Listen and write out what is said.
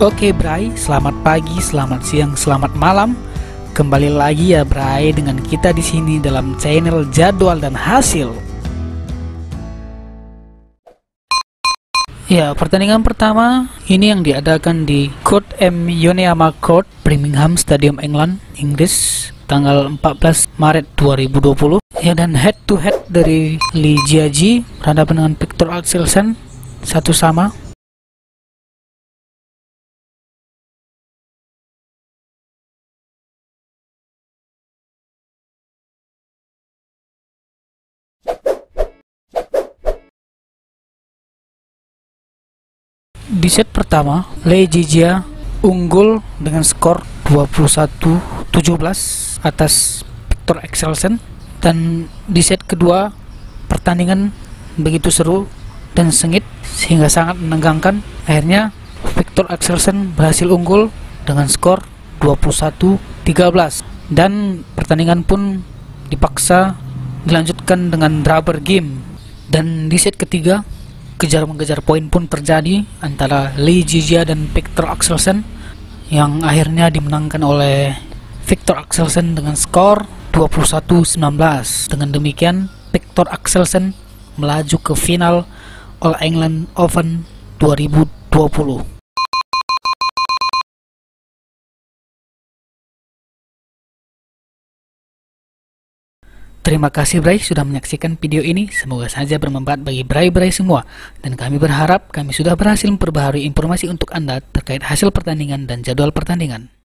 Oke Bray, selamat pagi, selamat siang, selamat malam. Kembali lagi ya Bray dengan kita di sini dalam channel jadwal dan hasil. Ya, pertandingan pertama ini yang diadakan di Court M Yoneyama Court, Birmingham Stadium, England, Inggris, tanggal 14 Maret 2020. Ya dan head to head dari Lee Jiaji berhadapan dengan Victor Axelsen satu sama Di set pertama, Lei Jijia unggul dengan skor 21-17 atas Victor Excelsen dan di set kedua pertandingan begitu seru dan sengit sehingga sangat menegangkan. Akhirnya Victor Axelsen berhasil unggul dengan skor 21-13 dan pertandingan pun dipaksa dilanjutkan dengan rubber game. Dan di set ketiga kejar mengejar poin pun terjadi antara Lee Jijia dan Victor Axelsen yang akhirnya dimenangkan oleh Victor Axelsen dengan skor 21-19. Dengan demikian, Victor Axelsen melaju ke final All England Open 2020. Terima kasih Bray sudah menyaksikan video ini. Semoga saja bermanfaat bagi Bray-Bray semua. Dan kami berharap kami sudah berhasil memperbaharui informasi untuk Anda terkait hasil pertandingan dan jadwal pertandingan.